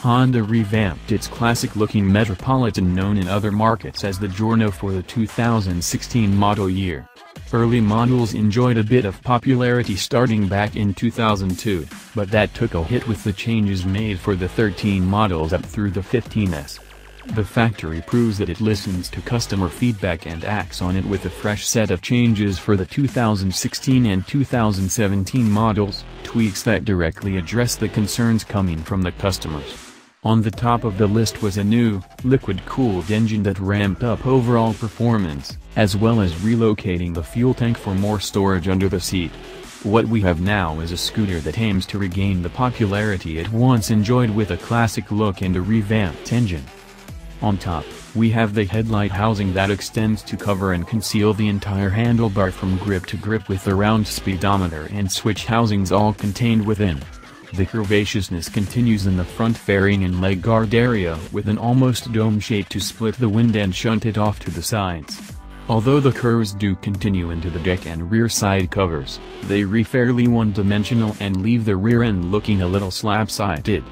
Honda revamped its classic-looking Metropolitan known in other markets as the Giorno for the 2016 model year. Early models enjoyed a bit of popularity starting back in 2002, but that took a hit with the changes made for the 13 models up through the 15s. The factory proves that it listens to customer feedback and acts on it with a fresh set of changes for the 2016 and 2017 models, tweaks that directly address the concerns coming from the customers. On the top of the list was a new, liquid-cooled engine that ramped up overall performance, as well as relocating the fuel tank for more storage under the seat. What we have now is a scooter that aims to regain the popularity it once enjoyed with a classic look and a revamped engine. On top, we have the headlight housing that extends to cover and conceal the entire handlebar from grip to grip with the round speedometer and switch housings all contained within. The curvaceousness continues in the front fairing and leg guard area with an almost dome shape to split the wind and shunt it off to the sides. Although the curves do continue into the deck and rear side covers, they re fairly one-dimensional and leave the rear end looking a little slab-sided.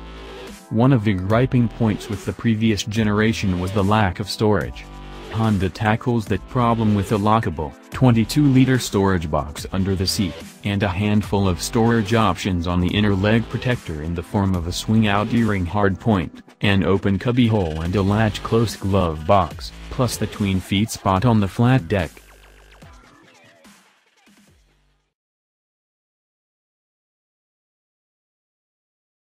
One of the griping points with the previous generation was the lack of storage. Honda tackles that problem with a lockable, 22-liter storage box under the seat, and a handful of storage options on the inner leg protector in the form of a swing-out D-ring hardpoint, an open cubbyhole and a latch close glove box, plus the tween feet spot on the flat deck.